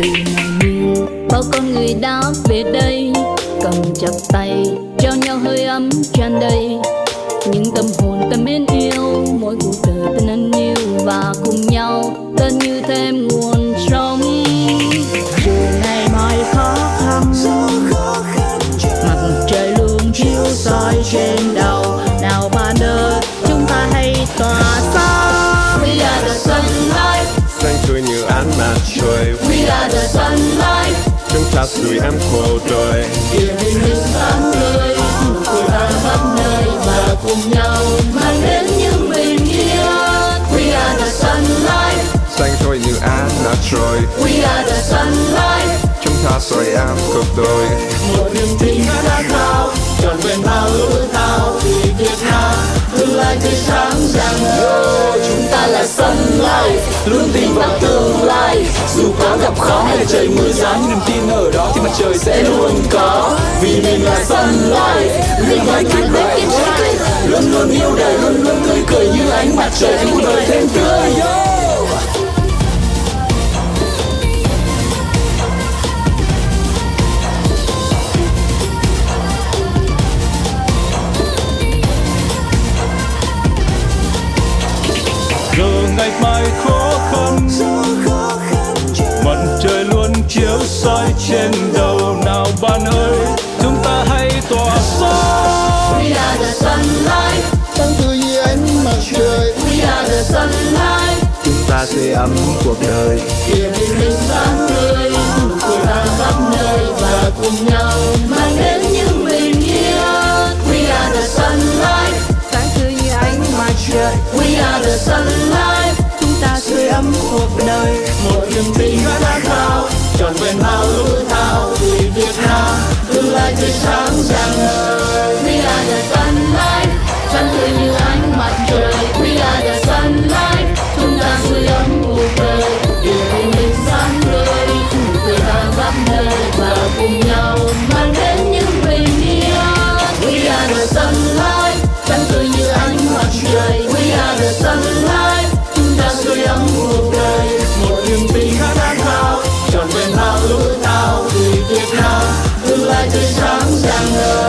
từ ngày nhiên bao con người đã về đây. Cầm chặt tay, trao nhau hơi ấm tràn đầy. Những tâm hồn tâm mến yêu mỗi cuộc đời. Ánh mặt trời we are the sunlight chúng ta sưởi ấm cuộc đời. Yêu mình những sáng tươi cười vang khắp nơi và cùng nhau mang đến những bình yên. We are the sunlight xanh tươi như ánh mặt trời we are the sunlight chúng ta sưởi ấm cuộc đời. Một niềm tin khát khao. Trọn vẹn bao ước luôn tương lai, dù có gặp khó hay trời mưa giá nhưng niềm tin ở đó thì mặt trời sẽ luôn có vì mình là sunlight mình là kiếp đời luôn luôn yêu đời, luôn luôn tươi cười như ánh mặt trời, anh cuộc đời thêm tươi yeah. Trên đầu nào bạn ơi chúng ta hãy tỏa sáng. We are the sunlight. Sáng tươi như ánh mặt trời. We are the sunlight. Chúng ta sưởi ấm cuộc đời. Bình minh sáng tươi nụ cười vang khắp nơi và cùng nhau mang đến những bình yên. We are the sunlight. Sáng tươi như ánh mặt trời. We are the sunlight. Chúng ta sưởi ấm cuộc đời. Một niềm tin khát khao trọn vẹn bao ước thao vì Việt Nam tương lai tươi sáng rạng ngời. buscando